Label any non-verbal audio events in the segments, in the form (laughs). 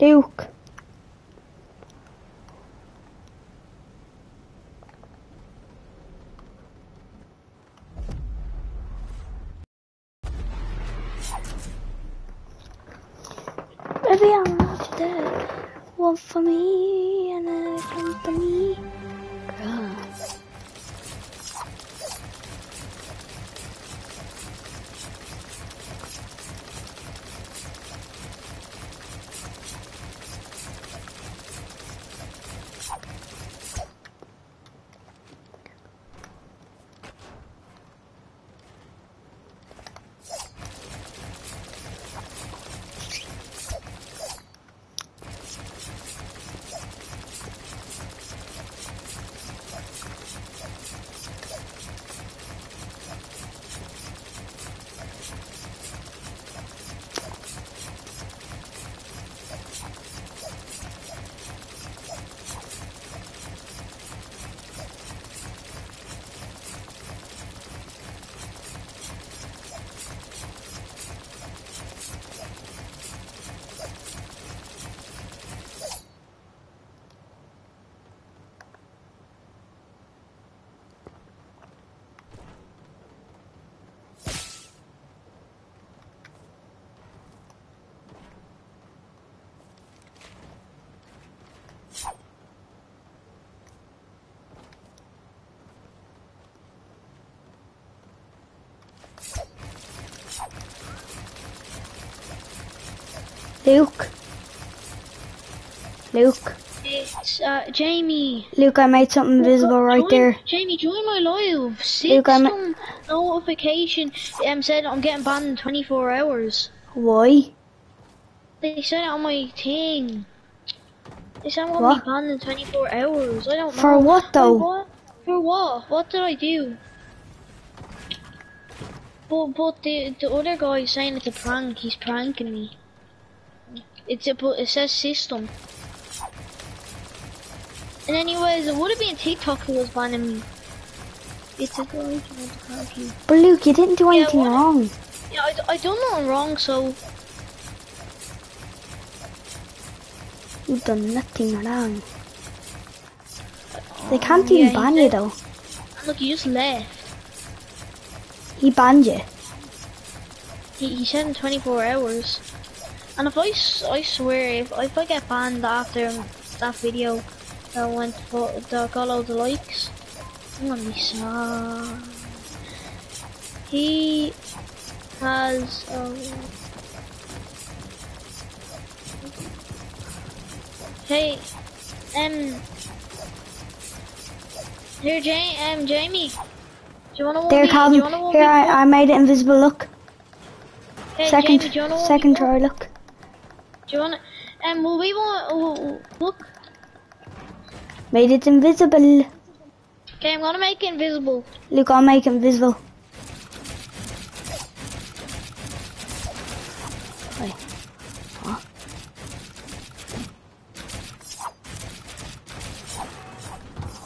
Luke. Maybe I'm not dead. One for me Luke. Luke. It's uh, Jamie. Luke, I made something visible right Join- there. Jamie, join my live. Luke, I'm- System notification um, said I'm getting banned in 24 hours. Why? They said it on my thing. They said I'm gonna What? be banned in 24 hours. I don't know. For what For though? what? For what? What did I do? But but the the other guy is saying it's a prank. He's pranking me. It's a but it says system. And anyways, it would have been TikTok who was banning me. It's a guy who wants to prank you. But Luke, you didn't do Yeah, anything what? wrong. Yeah, I, I done nothing wrong, so You've done nothing wrong. They oh, can't even yeah, ban you though. look, you just left. He banned you. He, he said in 24 hours. And if I, I swear, if, if I get banned after that video that went for, that got all the likes, I'm gonna be sad. He has, um, hey, um, here, ja- um, Jamie, do you wanna There, one Calvin. you wanna one Here, I, I made it invisible. Look. Hey, Second, Jamie, do you wanna second try. Look. Do you wanna? Um, will we want? Look. Made it invisible. Okay, I'm gonna make it invisible. Look, I'll make it invisible. Wait. What?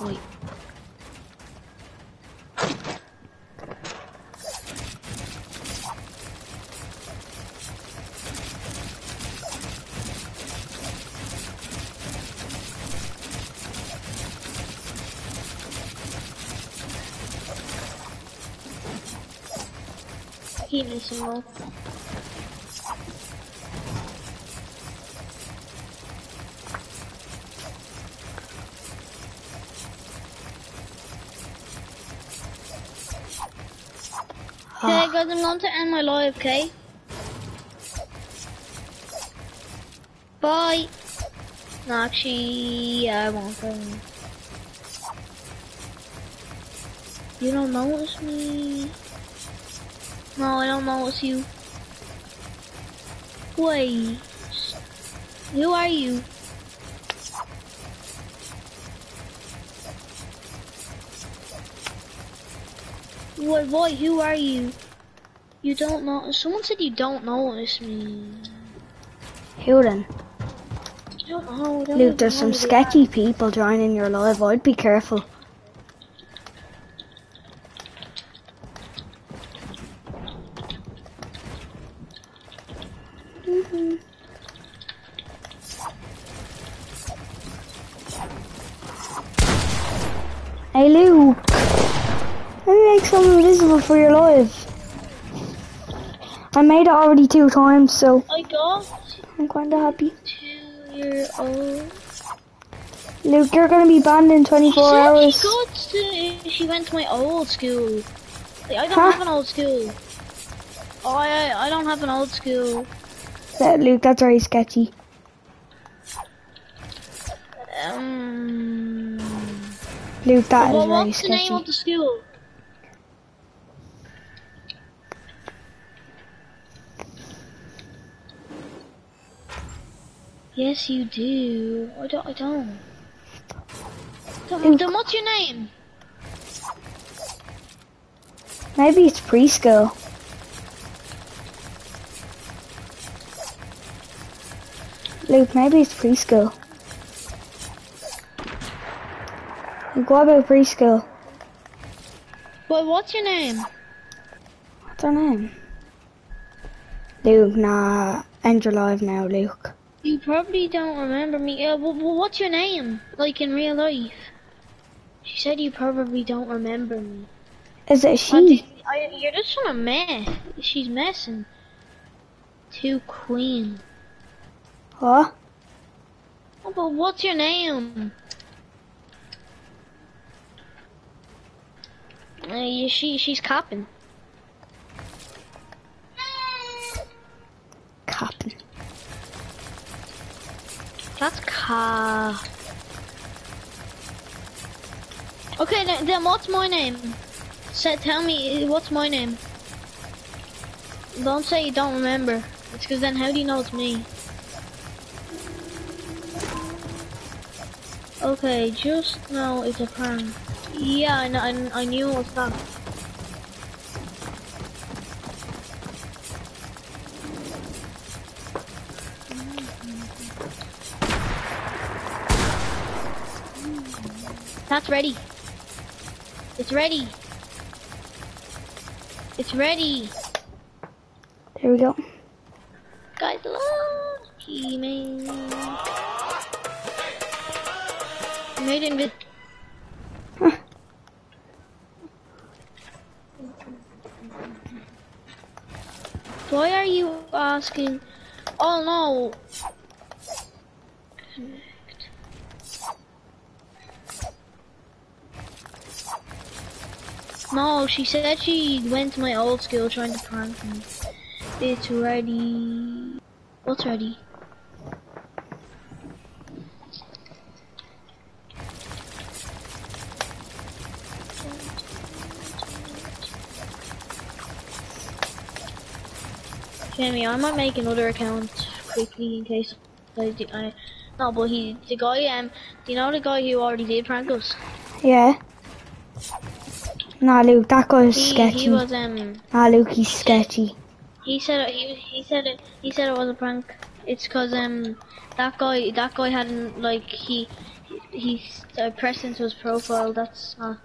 Wait. Keep me some more. Guys, I'm going to end my live, okay? Bye. No, actually, I won't. go. You don't notice me. No, I don't notice you. Wait. Who are you? What, boy, who are you? You don't know. Someone said you don't notice me. Who then? Don't know. Luke, there's some sketchy people joining your live. I'd be careful. Mm -hmm. Hey Luke, let me make something invisible for your live. I made it already two times, so I got I'm kinda happy. two year old. Luke, you're gonna be banned in 24 she hours. She got to, she went to my old school. Like, I don't Huh? have an old school. Oh, I, I don't have an old school. That- Luke, that's very sketchy. Um, Luke, that is well, very what's the name sketchy. of the school? Yes, you do. I don't. I don't. Then, then what's your name? Maybe it's preschool. Luke, maybe it's what about preschool? Well, what's your name? What's her name? Luke, nah. End your live now, Luke. You probably don't remember me. Uh, what's your name? Like in real life? She said you probably don't remember me. Is it I she? think- I, you're just trying to mess. She's messing. To Queen. Huh? Oh, but what's your name? Uh, she she's copping. That's car. Okay, then, what's my name? Say, tell me, what's my name? Don't say you don't remember. It's because then how do you know it's me? Okay, just now it's a prank. Yeah, I, I, I knew it was that. That's ready. It's ready. It's ready. There we go. Guys, lucky me. Made it. invi- (laughs) Why are you asking? Oh no. No, she said she went to my old school trying to prank me. It's ready. What's ready? Jamie, I might make another account quickly in case I, do, I no, but he, the guy, um, do you know the guy who already did prank us? Yeah. Nah, Luke, that guy's He, sketchy. he was, um, Nah, Luke, he's sketchy. He said it, he he said it he said it was a prank. It's cause um that guy that guy hadn't like he he, he uh, pressed into his profile. That's not.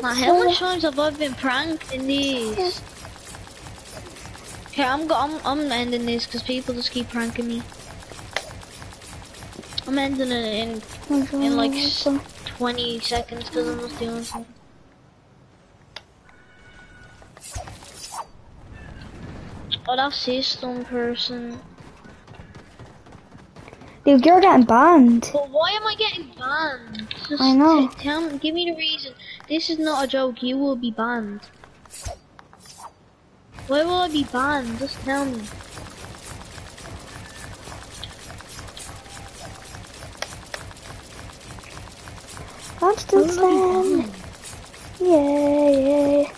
Now, how much times have I been pranked in these? Here, I'm I'm I'm ending this because people just keep pranking me. I'm ending it in oh in like 20 seconds because I'm just doing something. Oh, that system person. Dude, you're getting banned. But why am I getting banned? Just I know. tell me, give me the reason. This is not a joke. You will be banned. Why will I be banned? Just tell me. I'm still Why I standing. be banned? Yeah, yeah.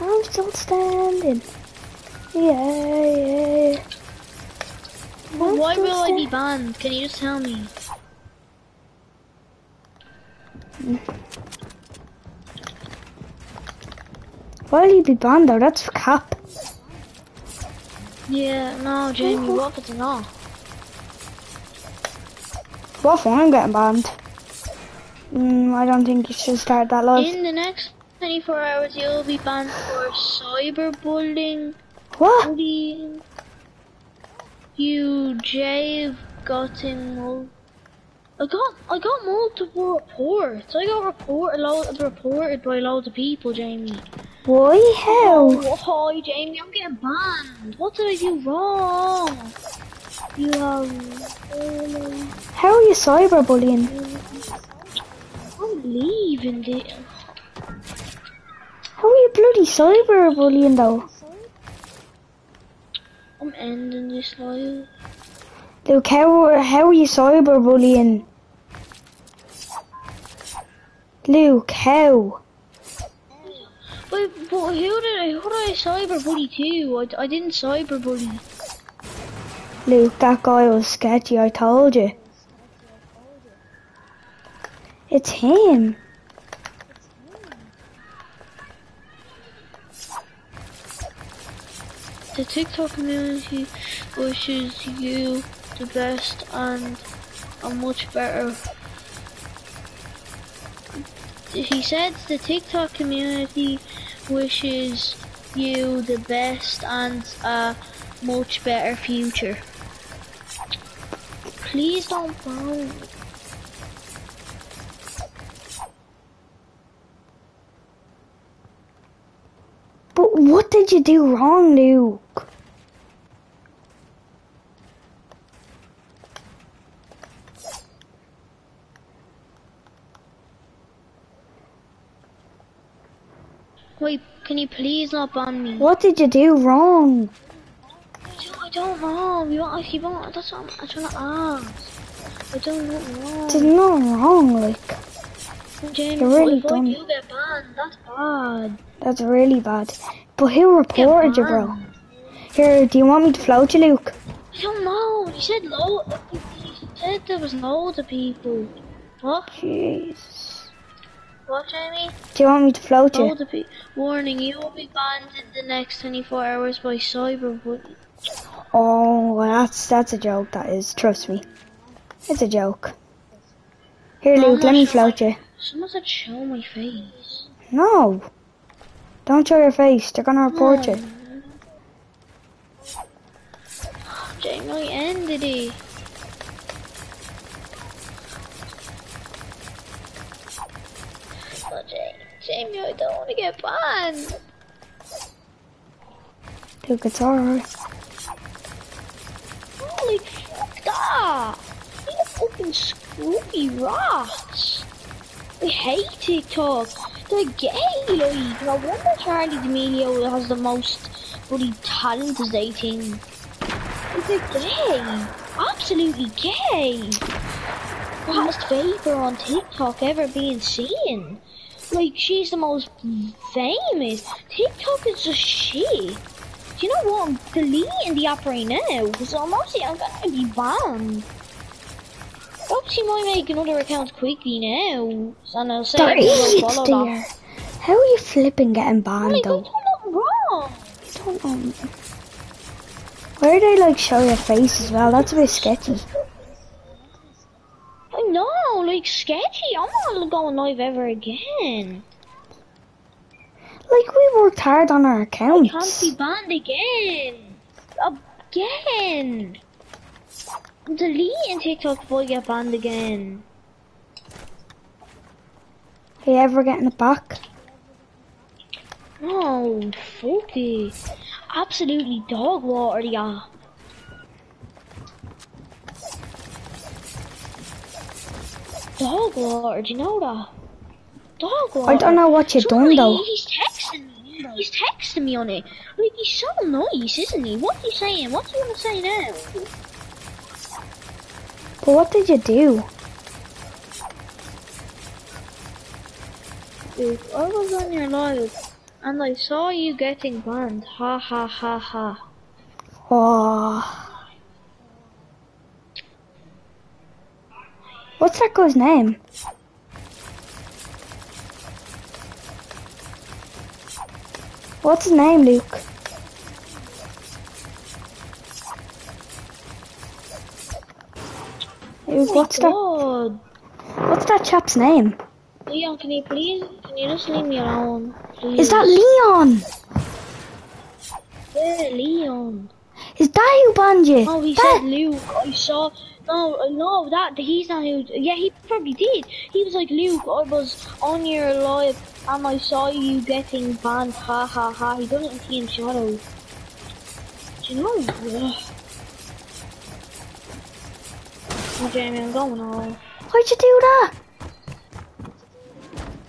I'm still standing. Yeah. But why will I be banned? Can you just tell me? Why will you be banned though? That's cap. Yeah, no, Jamie, mm-hmm. what if it's not? What if I'm getting banned? Mm, I don't think you should start that live. In the next 24 hours, you'll be banned for cyberbullying, What? bullying. You Jave gotten I got I got multiple reports. I got report load, reported by loads of people, Jamie. Why? How? Oh, hi, Jamie. I'm getting banned. What did I do wrong? You um, How are you cyberbullying? I'm leaving it. How are you bloody cyberbullying though? I'm ending this live. Luke, how, how are you cyberbullying? Luke, how? But, but who did I, who did I cyberbully to? I, I didn't cyberbully. Luke, that guy was sketchy, I told you. It's him. The TikTok community wishes you the best and a much better. He said the TikTok community wishes you the best and a much better future. Please don't ban me. But what did you do wrong, Luke? Wait, can you please not ban me? What did you do wrong? I don't know. You want, if you want, that's what I'm, I'm trying to ask. I don't know. There's nothing wrong, like. James, You're really if dumb. Do get banned, that's bad. That's really bad. But who reported you, bro? Here, do you want me to float you, Luke? I don't know. He said load. He said there was loads of people. What? Jeez. What, Jamie? Do you want me to float you? Loads of people. Warning: You will be banned in the next 24 hours by cyberbullying. Oh, well, that's that's a joke. That is. Trust me, it's a joke. Here, Luke, let me float you. Someone said show my face. No, don't show your face. They're gonna report you. Jamie, I ended it. Oh, Jamie, Jamie, I don't want to get banned. It's alright. Holy fuck ah! that! You fucking screwy rats! I hate TikTok. They're gay, like. No wonder Charli D'Amelio has the most bloody talent as they. Like, They're gay. Absolutely gay. Last vapor on TikTok ever being seen. Like, she's the most famous. TikTok is just shit. Do you know what? I'm deleting the app right now because I'm obviously I'm gonna be banned. Obviously, might make another account quickly now, and I'll say They're I can go idiots, follow dear. that. How are you flipping getting banned like, though? wrong. I don't um, know. Why do they like show your face as well? That's a bit sketchy. I know, like sketchy. I'm not going live ever again. Like we worked hard on our I can't accounts. be banned again. Again. Deleting TikTok before I get banned again. Are you ever getting it back? No, fuck it. Absolutely dog water, yeah. Dog water, do you know that? Dog water. I don't know what you've done Somebody- though. He's texting me. He's texting me on it. Like, he's so nice, isn't he? What's he saying? What do you want to say now? But what did you do? If I was on your live and I saw you getting banned, ha ha ha ha. Oh. What's that guy's name? What's his name, Luke? What's that? God. What's that chap's name? Leon, can you please, can you just leave me alone? Please. Is that Leon? Yeah, Leon. Is that who banned you? Oh, he That- said Luke. I saw. No, no, that he's not who. Yeah, he probably did. He was like, Luke, I was on your live and I saw you getting banned. Ha ha ha. He doesn't see in shadow. Do you know? Yeah. Jamie, I'm going off. Why'd you do that?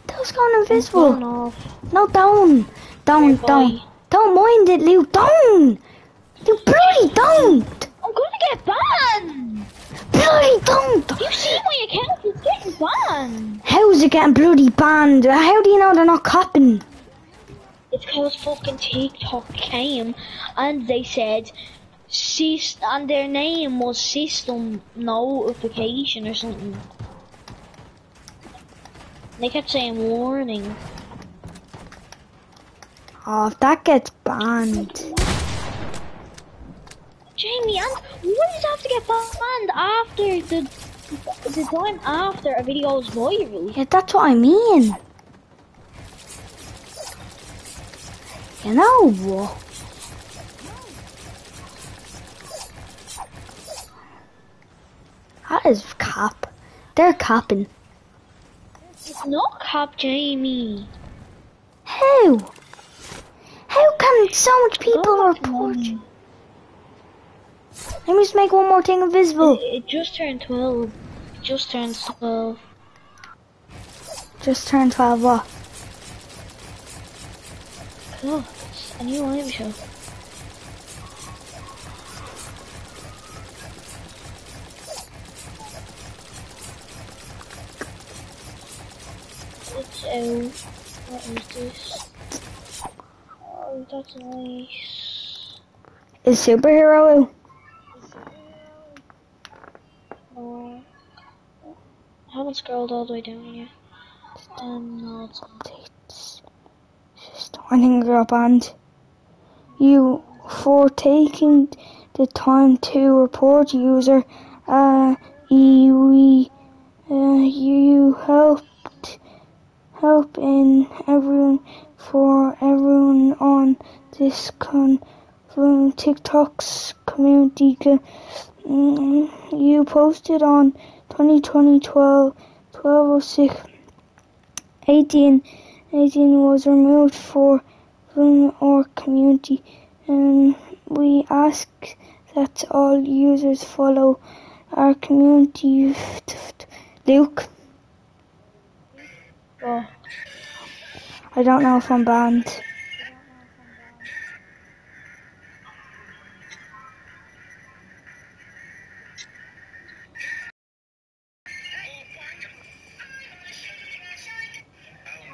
That was going invisible. Going off. No, down. Down, Bye. down. Don't mind it, Luke. Down. You bloody don't. I'm gonna get banned. Bloody don't. You see my account is getting banned. How's it getting bloody banned? How do you know they're not copping? It's because fucking TikTok came and they said, Sys and their name was System Notification or something. They kept saying warning. Oh, if that gets banned. Jamie, and why does it have to get banned after the the time after a video is viral? Yeah, that's what I mean. You know what? That is cap. They're capping. It's not cap, Jamie. How? How can so much people Oh, report? come you? Let me just make one more thing invisible. It, it just turned 12. It just turned 12. Just turned 12 what? Oh, it's a new live show. Out. What is this? Oh, that's nice. Is superhero? Oh, I haven't scrolled all the way down yet. Um, no, it's. Updates. Think you're banned. You for taking the time to report user. Uh, you, uh, you helped help in everyone for everyone on this con from TikTok's community. Mm, You posted on 2020 12 1206 18 18 was removed for from our community and we ask that all users follow our community Luke Oh, I don't know if I'm banned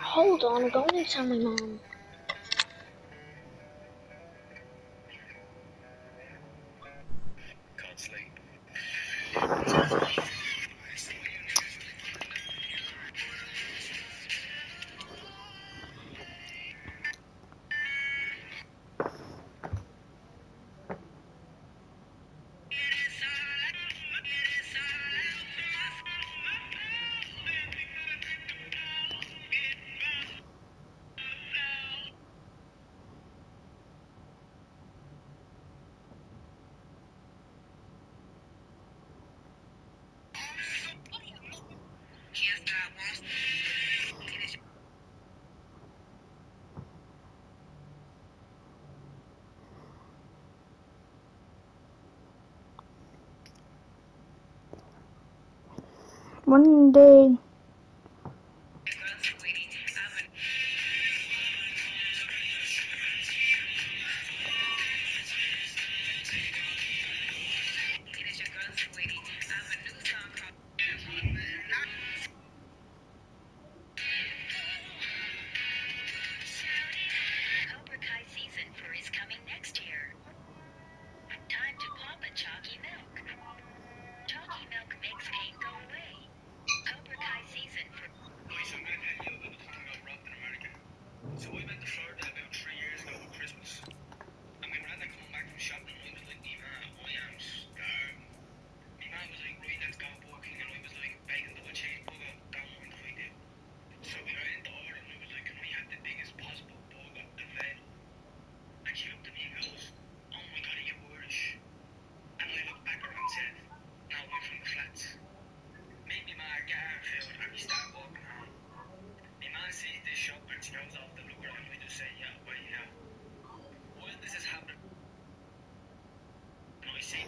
hold on, I'm going to tell my mom. One day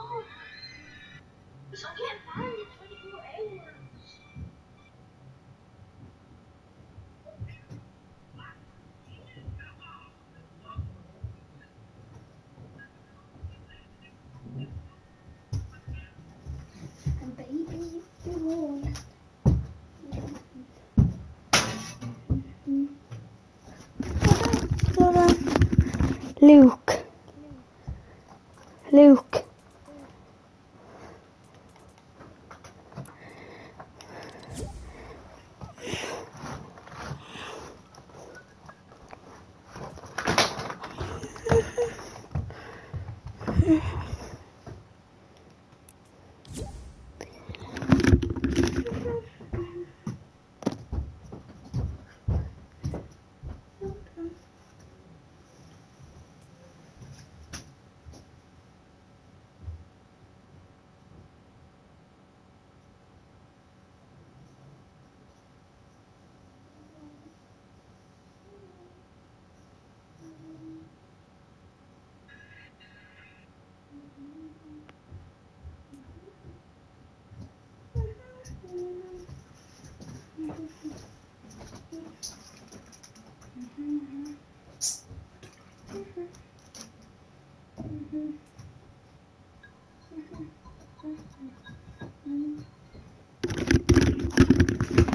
Whoa! So can't find it 24 hours.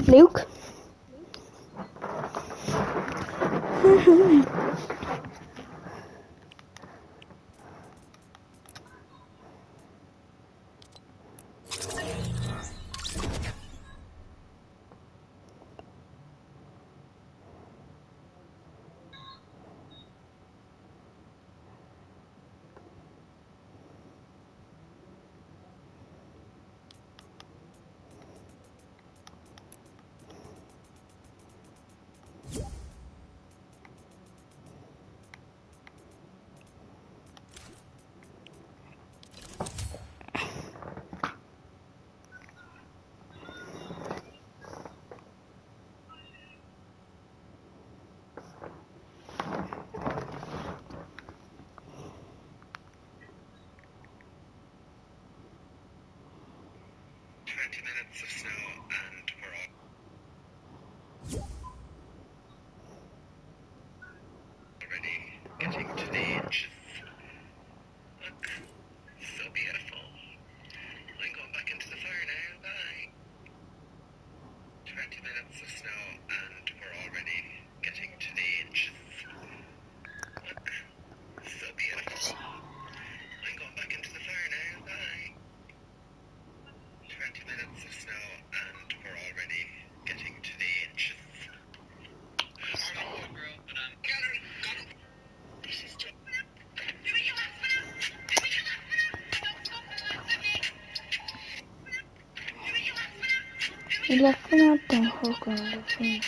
Luke? Who are you laughing at? Who are You're laughing